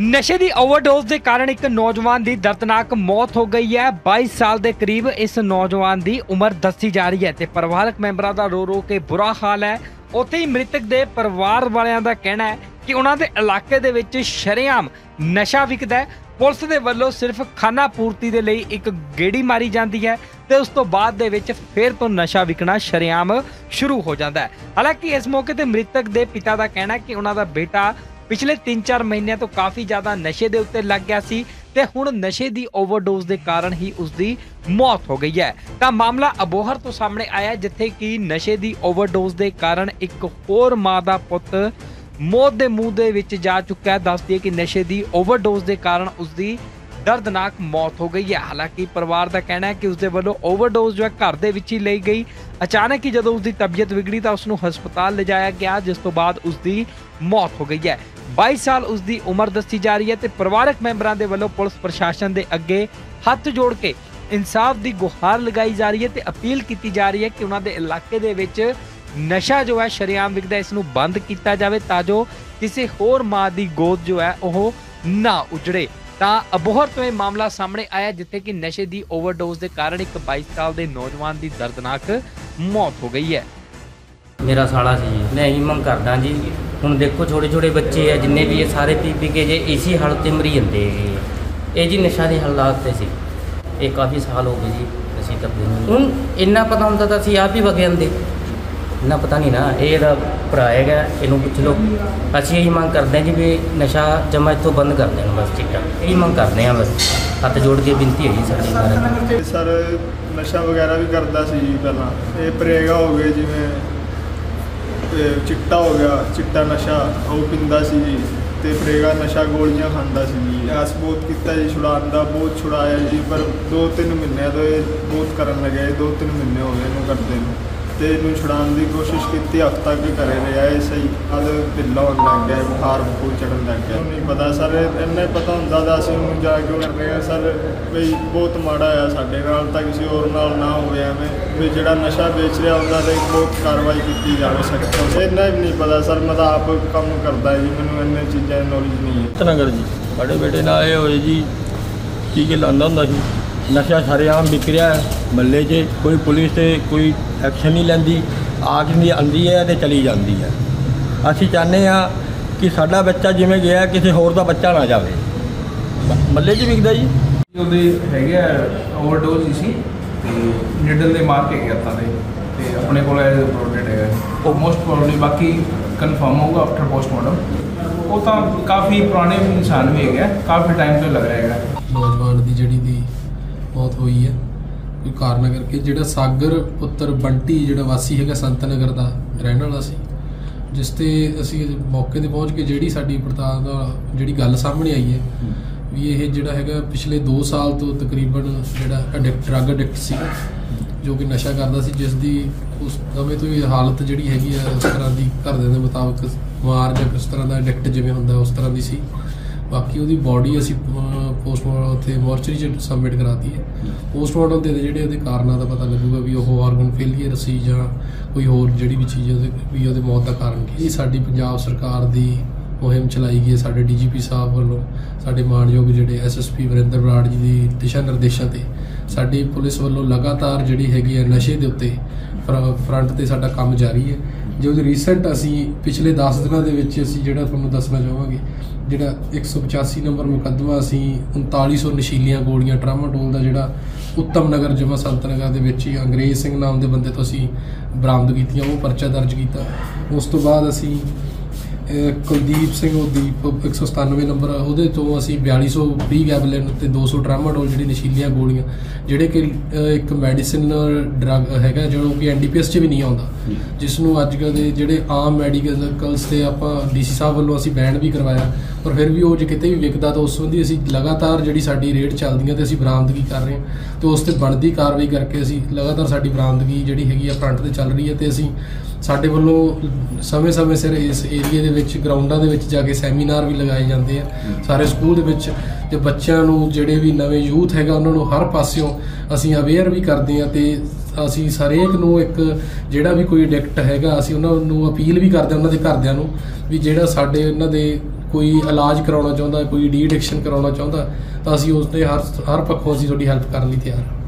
ਨਸ਼ੇ ਦੀ ਓਵਰਡੋਜ਼ ਦੇ ਕਾਰਨ ਇੱਕ ਨੌਜਵਾਨ ਦੀ ਦਰਦਨਾਕ ਮੌਤ ਹੋ ਗਈ ਹੈ। 22 ਸਾਲ ਦੇ ਕਰੀਬ ਇਸ ਨੌਜਵਾਨ ਦੀ ਉਮਰ ਦੱਸੀ ਜਾ ਰਹੀ ਹੈ ਤੇ ਪਰਿਵਾਰਕ ਮੈਂਬਰਾਂ ਦਾ ਰੋ ਰੋ ਕੇ ਬੁਰਾ ਹਾਲ ਹੈ। ਉੱਥੇ ਹੀ ਮ੍ਰਿਤਕ ਦੇ ਪਰਿਵਾਰ ਵਾਲਿਆਂ ਦਾ ਕਹਿਣਾ ਹੈ ਕਿ ਉਹਨਾਂ ਦੇ ਇਲਾਕੇ ਦੇ ਵਿੱਚ ਸ਼ਰੇਆਮ ਨਸ਼ਾ ਵਿਕਦਾ ਹੈ। ਪੁਲਿਸ ਦੇ ਵੱਲੋਂ ਸਿਰਫ ਖਾਨਾ ਪੂਰਤੀ ਦੇ ਲਈ ਇੱਕ ਗੇੜੀ ਮਾਰੀ ਜਾਂਦੀ ਹੈ ਤੇ ਉਸ ਤੋਂ ਬਾਅਦ ਦੇ ਵਿੱਚ ਫਿਰ ਤੋਂ ਨਸ਼ਾ ਵਿਕਣਾ ਸ਼ਰੇਆਮ ਸ਼ੁਰੂ ਹੋ ਜਾਂਦਾ ਹੈ। ਹਾਲਾਂਕਿ ਇਸ ਮੌਕੇ ਤੇ ਮ੍ਰਿਤਕ ਦੇ ਪਿਤਾ ਦਾ ਕਹਿਣਾ ਕਿ ਉਹਨਾਂ ਦਾ ਬੇਟਾ ਪਿਛਲੇ 3-4 ਮਹੀਨਿਆਂ ਤੋਂ ਕਾਫੀ ਜ਼ਿਆਦਾ ਨਸ਼ੇ ਦੇ ਉੱਤੇ ਲੱਗ ਗਿਆ ਸੀ ਤੇ ਹੁਣ ਨਸ਼ੇ ਦੀ ਓਵਰਡੋਜ਼ ਦੇ ਕਾਰਨ ਹੀ ਉਸ ਦੀ ਮੌਤ ਹੋ ਗਈ ਹੈ। ਤਾਂ ਮਾਮਲਾ ਅਬੋਹਰ ਤੋਂ ਸਾਹਮਣੇ ਆਇਆ ਜਿੱਥੇ ਕਿ ਨਸ਼ੇ ਦੀ ਓਵਰਡੋਜ਼ ਦੇ ਕਾਰਨ ਇੱਕ ਹੋਰ ਮਾਂ ਦਾ ਪੁੱਤ ਮੌਤ ਦੇ ਮੂੰਹ ਦੇ ਵਿੱਚ ਜਾ ਚੁੱਕਾ ਹੈ। ਦੱਸਦੀ ਹੈ ਕਿ ਨਸ਼ੇ ਦੀ ਓਵਰਡੋਜ਼ ਦੇ ਕਾਰਨ ਉਸ ਦੀ ਦਰਦਨਾਕ ਮੌਤ ਹੋ ਗਈ ਹੈ। ਹਾਲਾਂਕਿ ਪਰਿਵਾਰ ਦਾ ਕਹਿਣਾ ਹੈ ਕਿ ਉਸ ਦੇ ਵੱਲੋਂ ਓਵਰਡੋਜ਼ ਜੋ ਹੈ ਘਰ ਦੇ ਵਿੱਚ ਹੀ ਲਈ ਗਈ। ਅਚਾਨਕ ਹੀ ਜਦੋਂ ਉਸ ਦੀ ਤਬੀਅਤ ਵਿਗੜੀ ਤਾਂ ਉਸ ਨੂੰ ਹਸਪਤਾਲ ਲਿਜਾਇਆ ਗਿਆ, ਜਿਸ ਤੋਂ ਬਾਅਦ ਉਸ ਦੀ ਮੌਤ ਹੋ ਗਈ ਹੈ। 22 ਸਾਲ ਉਸ ਦੀ ਉਮਰ ਦੱਸੀ ਜਾ ਰਹੀ ਹੈ ਤੇ ਪਰਿਵਾਰਕ ਮੈਂਬਰਾਂ ਦੇ ਵੱਲੋਂ ਪੁਲਿਸ ਪ੍ਰਸ਼ਾਸਨ ਦੇ ਅੱਗੇ ਹੱਥ ਜੋੜ ਕੇ ਇਨਸਾਫ ਦੀ ਗੁਹਾਰ ਲਗਾਈ ਜਾ ਰਹੀ ਹੈ ਤੇ ਅਪੀਲ ਕੀਤੀ ਜਾ ਰਹੀ ਹੈ ਕਿ ਉਹਨਾਂ ਦੇ ਇਲਾਕੇ ਦੇ ਵਿੱਚ ਨਸ਼ਾ ਜੋ ਹੈ ਸ਼ਰੇਆਮ ਵਿਕਦਾ ਇਸ ਨੂੰ ਬੰਦ ਕੀਤਾ ਜਾਵੇ ਤਾਂ ਜੋ ਕਿਸੇ ਹੋਰ ਮਾਂ ਦੀ ਗੋਦ ਜੋ ਹੈ ਉਹ ਨਾ ਉਜੜੇ। ਤਾਂ ਅਬੋਹਰ ਤੋਂ ਇਹ ਮਾਮਲਾ ਸਾਹਮਣੇ ਆਇਆ ਜਿੱਥੇ ਕਿ ਨਸ਼ੇ ਦੀ ਓਵਰਡੋਜ਼ ਦੇ ਕਾਰਨ ਇੱਕ 22 ਸਾਲ ਦੇ ਨੌਜਵਾਨ ਦੀ ਦਰਦਨਾਕ ਮੌਤ ਹੋ ਗਈ ਹੈ। ਮੇਰਾ ਸਾਲਾ ਸੀ ਜੀ। ਮੈਂ ਇਹੀ ਮੰਗ ਕਰਦਾ ਜੀ। ਹੁਣ ਦੇਖੋ ਛੋਟੇ ਛੋਟੇ ਬੱਚੇ ਆ, ਜਿੰਨੇ ਵੀ ਇਹ ਸਾਰੇ ਪੀ ਪੀ ਕੇ ਜੇ ਇਸੀ ਹਾਲਤ ਤੇ ਮਰੀ ਜਾਂਦੇ ਹੈਗੇ ਇਹ। ਜੀ ਨਸ਼ਾ ਦੀ ਹਾਲਾਤ ਤੇ ਸੀ। ਇਹ ਕਾਫੀ ਸਾਲ ਹੋ ਗਏ ਜੀ। ਅਸੀਂ ਕਰਦੇ ਹੁਣ ਇੰਨਾ ਪਤਾ ਹੁੰਦਾ ਤਾਂ ਅਸੀਂ ਆਪ ਹੀ ਵਗ ਜਾਂਦੇ। ਇੰਨਾ ਪਤਾ ਨਹੀਂ ਨਾ, ਇਹ ਇਹਦਾ ਭਰਾ ਹੈਗਾ, ਇਹਨੂੰ ਪੁੱਛ ਲਓ। ਅਸੀਂ ਇਹੀ ਮੰਗ ਕਰਦੇ ਹਾਂ ਜੀ ਵੀ ਨਸ਼ਾ ਜਮਾ ਇੱਥੋਂ ਬੰਦ ਕਰ ਦੇਣ ਬਸ ਚਿੱਟਾ ਇਹੀ ਮੰਗ ਕਰਦੇ ਹਾਂ ਬਸ। ਹੱਥ ਜੋੜ ਕੇ ਬੇਨਤੀ ਹੈ ਜੀ ਸਾਡੀ ਸਾਰਿਆਂ ਨੂੰ ਸਰ, ਨਸ਼ਾ ਵਗੈਰਾ ਵੀ ਕਰਦਾ ਸੀ ਜੀ ਪਹਿਲਾਂ। ਇਹ ਪ੍ਰੇਗਾ ਹੋ ਗਏ ਜਿਵੇਂ ਚਿੱਟਾ ਹੋ ਗਿਆ, ਚਿੱਟਾ ਨਸ਼ਾ, ਉਹ ਪਿੰਦਾ ਸੀ ਜੀ। ਤੇ ਪ੍ਰੇਗਾ ਨਸ਼ਾ ਗੋਲੀਆਂ ਖਾਂਦਾ ਸੀ ਜੀ। ਆਸ ਬਹੁਤ ਕੀਤਾ ਜੀ, ਛੁਡਾਉਣ ਦਾ ਬਹੁਤ ਛੁਡਾਇਆ ਜੀ, ਪਰ 2-3 ਮਹੀਨਿਆਂ ਤੋਂ ਇਹ ਬਹੁਤ ਕਰਨ ਲੱਗਿਆ 2-3 ਮਹੀਨੇ ਹੋ ਗਏ ਇਹਨੂੰ ਕਰਦੇ ਨੂੰ। ਤੇ ਇਹਨੂੰ ਛੁਡਾਉਣ ਦੀ ਕੋਸ਼ਿਸ਼ ਕੀਤੀ ਹਫ਼ਤਾ ਵੀ ਕਰੇ ਰਿਹਾ ਇਹ ਸਹੀ। ਅਦ ਢਿੱਲਾ ਹੋਣ ਲੱਗ ਗਿਆ ਬੁਖਾਰ ਬਖੂਰ ਚੜਨ ਲੱਗ ਗਿਆ। ਨਹੀਂ ਪਤਾ। ਸਰ ਇੰਨੇ ਪਤਾ ਹੁੰਦਾ ਤਾਂ ਅਸੀਂ ਉਹਨੂੰ ਜਾ ਕੇ ਕਰ ਰਹੇ ਹਾਂ ਸਰ ਵੀ ਬਹੁਤ ਮਾੜਾ ਆ ਸਾਡੇ ਨਾਲ ਤਾਂ ਕਿਸੇ ਹੋਰ ਨਾਲ ਨਾ ਹੋਵੇ ਐਵੇਂ। ਵੀ ਜਿਹੜਾ ਨਸ਼ਾ ਵੇਚ ਰਿਹਾ ਉਹਨਾਂ ਤੇ ਬਹੁਤ ਕਾਰਵਾਈ ਕੀਤੀ ਜਾਵੇ ਤੋਂ ਇੰਨਾ ਵੀ ਨਹੀਂ ਪਤਾ ਸਰ ਮੈਂ ਤਾਂ ਆਪ ਕੰਮ ਕਰਦਾ ਜੀ ਮੈਨੂੰ ਇੰਨੇ ਚੀਜ਼ਾਂ ਦੀ ਨੌਲੇਜ ਨਹੀਂ ਹੈ। ਰਤਨਗਰ ਜੀ। ਸਾਡੇ ਬੇਟੇ ਨਾਲ ਇਹ ਹੋਏ ਜੀ ਟੀਕੇ ਲਾਉਂਦਾ ਹੁੰਦਾ ਸੀ? ਨਸ਼ਾ ਸ਼ਰੇਆਮ ਵਿਕ ਰਿਹਾ ਹੈ ਮਹੱਲੇ 'ਚ ਕੋਈ ਪੁਲਿਸ ਤੇ ਕੋਈ ਐਕਸ਼ਨ ਨਹੀਂ ਲੈਂਦੀ ਆਖ ਨਹੀਂ ਆਉਂਦੀ ਹੈ ਤੇ ਚਲੀ ਜਾਂਦੀ ਹੈ। ਅਸੀਂ ਚਾਹੁੰਦੇ ਆ ਕਿ ਸਾਡਾ ਬੱਚਾ ਜਿਵੇਂ ਗਿਆ ਕਿਸੇ ਹੋਰ ਦਾ ਬੱਚਾ ਨਾ ਜਾਵੇ। ਮਹੱਲੇ 'ਚ ਵਿਕਦਾ ਜੀ। ਉਹਦੇ ਹੈਗੇ ਆ ਓਵਰਡੋਜ਼ ਸੀ ਤੇ ਨਿਡਲ ਦੇ ਮਾਰ ਕੇ ਗਿਆ ਤਾਂ ਦੇ ਤੇ ਆਪਣੇ ਕੋਲ ਇਹ ਪ੍ਰੋਡਕਟ ਹੈਗਾ। ਉਹ ਮੋਸਟ ਪ੍ਰੋਬਬਲੀ ਬਾਕੀ ਕਨਫਰਮ ਹੋਊਗਾ ਆਫਟਰ ਪੋਸਟਮਾਰਟਮ ਉਹ ਤਾਂ ਕਾਫੀ ਪੁਰਾਣੇ ਇਨਸਾਨ ਵੀ ਹੈਗਾ ਕਾਫੀ ਟਾਈਮ ਤੋਂ ਲੱਗ ਰਿਹਾ ਹੈਗਾ। ਨੌਜਵਾਨ ਦੀ ਜਿਹੜੀ ਦੀ ਮੌਤ ਹੋਈ ਹੈ ਕੋਈ ਕਾਰਨ ਕਰਕੇ ਜਿਹੜਾ ਸਾਗਰ ਪੁੱਤਰ ਬੰਟੀ ਜਿਹੜਾ ਵਾਸੀ ਹੈਗਾ ਸੰਤ ਨਗਰ ਦਾ ਰਹਿਣ ਵਾਲਾ ਸੀ, ਜਿਸ ਤੇ ਅਸੀਂ ਮੌਕੇ ਤੇ ਪਹੁੰਚ ਕੇ ਜਿਹੜੀ ਸਾਡੀ ਪੜਤਾਲ ਦਾ ਜਿਹੜੀ ਗੱਲ ਸਾਹਮਣੇ ਆਈ ਹੈ, ਵੀ ਇਹ ਜਿਹੜਾ ਹੈਗਾ ਪਿਛਲੇ 2 ਸਾਲ ਤੋਂ ਤਕਰੀਬਨ ਜਿਹੜਾ ਐਡਿਕਟ ਡਰੱਗ ਅਡਿਕਟ ਸੀ, ਜੋ ਕਿ ਨਸ਼ਾ ਕਰਦਾ ਸੀ, ਜਿਸ ਦੀ ਉਸ ਸਮੇਂ ਤੋਂ ਹੀ ਹਾਲਤ ਜਿਹੜੀ ਹੈਗੀ ਆ ਉਸ ਤਰ੍ਹਾਂ ਦੀ ਘਰਦਿਆਂ ਦੇ ਮੁਤਾਬਕ ਮਾਰ ਜਾਂ ਕਿਸ ਤਰ੍ਹਾਂ ਦਾ ਐਡਿਕਟ ਜਿਵੇਂ ਹੁੰਦਾ ਉਸ ਤਰ੍ਹਾਂ ਦੀ ਸੀ। ਬਾਕੀ ਉਹਦੀ ਬਾਡੀ ਅਸੀਂ ਪੋਸਟਮਾਰਟਮ ਉੱਥੇ ਮੋਰਚਰੀ ਚ ਸਬਮਿਟ ਕਰਾਤੀ ਹੈ। ਪੋਸਟਮਾਰਟਮ ਦੇ ਜਿਹੜੇ ਉਹਦੇ ਕਾਰਨਾਂ ਦਾ ਪਤਾ ਲੱਗੂਗਾ ਵੀ ਉਹ ਆਰਗਨ ਫੇਲੀਅਰ ਸੀ ਜਾਂ ਕੋਈ ਹੋਰ ਜਿਹੜੀ ਵੀ ਚੀਜ਼ ਉਹਦੇ, ਵੀ ਉਹਦੇ ਮੌਤ ਦਾ ਕਾਰਨ ਕੀ ਇਹ ਸਾਡੀ ਪੰਜਾਬ ਸਰਕਾਰ ਦੀ ਮੁਹਿੰਮ ਚਲਾਈ ਗਈ ਹੈ, ਸਾਡੇ ਡੀਜੀਪੀ ਸਾਹਿਬ ਵੱਲੋਂ, ਸਾਡੇ ਮਾਨਯੋਗ ਜਿਹੜੇ ਐਸਐਸਪੀ ਵਰਿੰਦਰ ਬਰਾੜ ਜੀ ਦੀ ਦਿਸ਼ਾ ਨਿਰਦੇਸ਼ਾਂ ਤੇ, ਸਾਡੀ ਪੁਲਿਸ ਵੱਲੋਂ ਲਗਾਤਾਰ ਜਿਹੜੀ ਹੈਗੀ ਹੈ ਨਸ਼ੇ ਦੇ ਉੱਤੇ ਫਰੰਟ ਤੇ ਸਾਡਾ ਕੰਮ ਜਾਰੀ ਹੈ। ਜੋ ਰੀਸੈਂਟ ਅਸੀਂ ਪਿਛਲੇ 10 ਦਿਨਾਂ ਦੇ ਵਿੱਚ ਅਸੀਂ ਜਿਹੜਾ ਤੁਹਾਨੂੰ ਦੱਸਣਾ ਚਾਹਾਂਗੇ, ਜਿਹੜਾ 185 ਨੰਬਰ ਮੁਕੱਦਮਾ ਅਸੀਂ 3900 ਨਸ਼ੀਲੀਆਂ ਗੋਲੀਆਂ ਟਰਾਮਾਡੋਲ ਦਾ ਜਿਹੜਾ ਉੱਤਮ ਨਗਰ ਜਮਾ ਸੰਤ ਨਗਰ ਦੇ ਵਿੱਚ ਹੀ ਅੰਗਰੇਜ਼ ਸਿੰਘ ਨਾਮ ਦੇ ਬੰਦੇ ਤੋਂ ਅਸੀਂ ਬਰਾਮਦ ਕੀਤੀਆਂ, ਉਹ ਪਰਚਾ ਦਰਜ ਕੀਤਾ। ਉਸ ਤੋਂ ਬਾਅਦ ਅਸੀਂ ਕੁਲਦੀਪ ਸਿੰਘ ਉਹ ਦੀਪ 197 ਨੰਬਰ ਉਹਦੇ ਤੋਂ ਅਸੀਂ 4200 ਪ੍ਰੀ ਗੈਬਲਿਨ ਤੇ 200 ਟਰਾਮਾਡੋਲ ਜਿਹੜੀ ਨਸ਼ੀਲੀਆਂ ਗੋਲੀਆਂ ਜਿਹੜੇ ਕਿ ਇੱਕ ਮੈਡੀਸਿਨ ਡਰਗ ਹੈਗਾ ਜਿਹੜਾ ਕਿ ਐਨਡੀਪੀਐਸ 'ਚ ਵੀ ਨਹੀਂ ਆਉਂਦਾ ਜਿਸ ਨੂੰ ਅੱਜ ਕੱਲ੍ਹ ਦੇ ਜਿਹੜੇ ਆਮ ਮੈਡੀਕਲਸ ਤੇ ਆਪਾਂ ਡੀਸੀ ਸਾਹਿਬ ਵੱਲੋਂ ਅਸੀਂ ਬੈਨ ਵੀ ਕਰਵਾਇਆ ਪਰ ਫਿਰ ਵੀ ਉਹ ਜੇ ਕਿਤੇ ਵੀ ਵਿਕਦਾ ਤਾਂ ਉਸ ਸੰਬੰਧੀ ਅਸੀਂ ਲਗਾਤਾਰ ਜਿਹੜੀ ਸਾਡੀ ਰੇਟ ਚੱਲਦੀਆਂ ਤੇ ਅਸੀਂ ਬਰਾਮਦਗੀ ਕਰ ਰਹੇ ਹਾਂ ਤੇ ਉਸ ਤੇ ਬਣਦੀ ਕਾਰਵਾਈ ਕਰਕੇ ਅਸੀਂ ਲਗਾਤਾਰ ਸਾਡੀ ਬਰਾਮਦਗੀ ਜਿਹੜੀ ਹੈਗੀ ਆ ਫਰੰਟ ਤੇ ਚੱਲ ਰਹੀ ਹੈ ਤੇ ਅਸੀਂ ਸਾਡੇ ਵੱਲੋਂ ਸਮੇਂ-ਸਮੇਂ ਸਿਰ ਇਸ ਏਰੀਏ ਦੇ ਵਿੱਚ ਗਰਾਊਂਡਾਂ ਦੇ ਵਿੱਚ ਜਾ ਕੇ ਸੈਮੀਨਾਰ ਵੀ ਲਗਾਏ ਜਾਂਦੇ ਆ। ਸਾਰੇ ਸਕੂਲ ਦੇ ਵਿੱਚ ਤੇ ਬੱਚਿਆਂ ਨੂੰ ਜਿਹੜੇ ਵੀ ਨਵੇਂ ਯੂਥ ਹੈਗਾ, ਉਹਨਾਂ ਨੂੰ ਹਰ ਪਾਸਿਓਂ ਅਸੀਂ ਅਵੇਅਰ ਵੀ ਕਰਦੇ ਆ ਤੇ ਅਸੀਂ ਹਰੇਕ ਨੂੰ ਇੱਕ ਜਿਹੜਾ ਵੀ ਕੋਈ ਐਡਿਕਟ ਹੈਗਾ, ਅਸੀਂ ਉਹਨਾਂ ਨੂੰ ਅਪੀਲ ਵੀ ਕਰਦੇ ਹਾਂ ਉਹਨਾਂ ਦੇ ਘਰਦਿਆਂ ਨੂੰ ਵੀ ਜਿਹੜਾ ਸਾਡੇ ਉਹਨਾਂ ਦੇ ਕੋਈ ਇਲਾਜ ਕਰਾਉਣਾ ਚਾਹੁੰਦਾ, ਕੋਈ ਡੀ ਐਡਿਕਸ਼ਨ ਕਰਾਉਣਾ ਚਾਹੁੰਦਾ, ਤਾਂ ਅਸੀਂ ਉਸ ਦੇ ਹਰ ਹਰ ਪੱਖੋਂ ਅਸੀਂ ਤੁਹਾਡੀ ਹੈਲਪ ਕਰਨ ਲਈ ਤਿਆਰ ਹਾਂ।